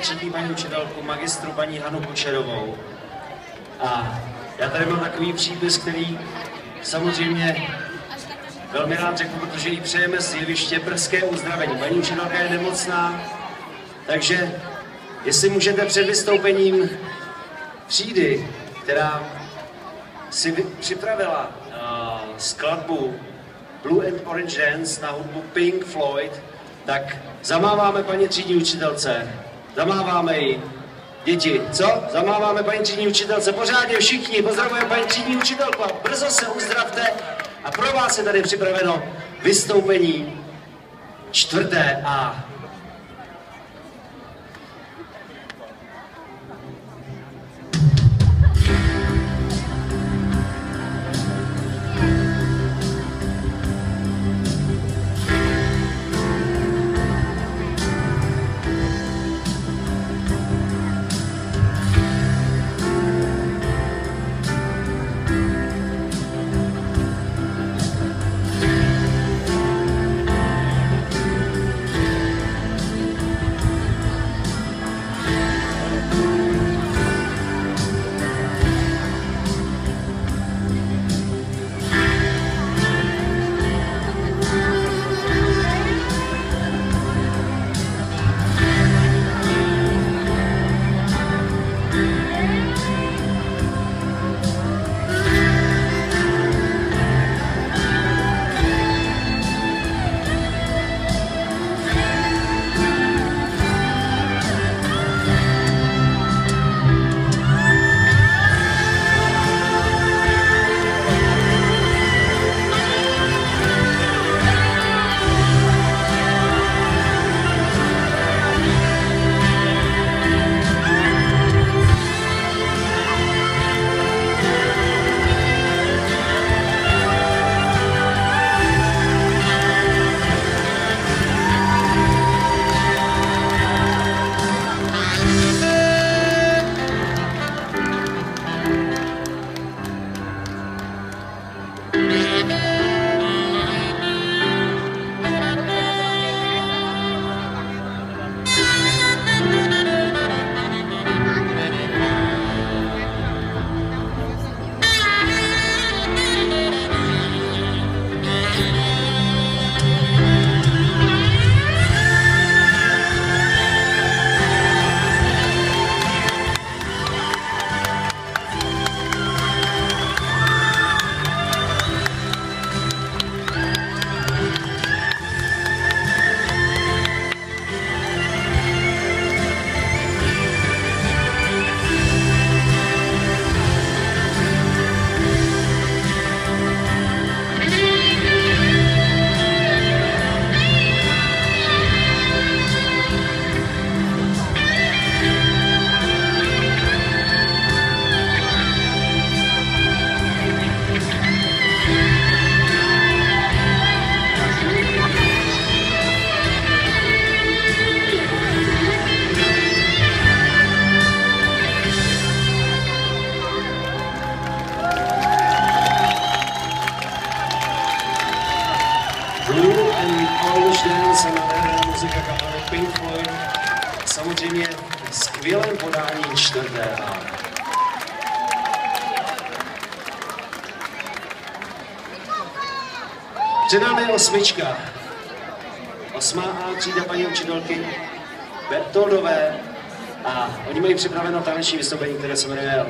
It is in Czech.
třetí paní učitelku, magistru paní Hanu Kučerovou. A já tady mám takový přípis, který samozřejmě velmi rád řeknu, protože jí přejeme z jeviště brzké uzdravení. Paní učitelka je nemocná, takže jestli můžete před vystoupením třídy, která si připravila uh, skladbu Blue and Orange Dance na hudbu Pink Floyd, tak zamáváme paní třídní učitelce. Zamáváme ji. Děti, co? Zamáváme paní třídní učitelce. Pořádně všichni. Pozdravujeme paní třídní učitelku a brzo se uzdravte. A pro vás je tady připraveno vystoupení čtvrté A. muzika kapely Pink Floyd. Samozřejmě v skvělém podání čtvrté A. Před námi je osmička. Osmá A třída paní učitelky Bertoldové a oni mají připraveno taneční vystoupení, které se jmenuje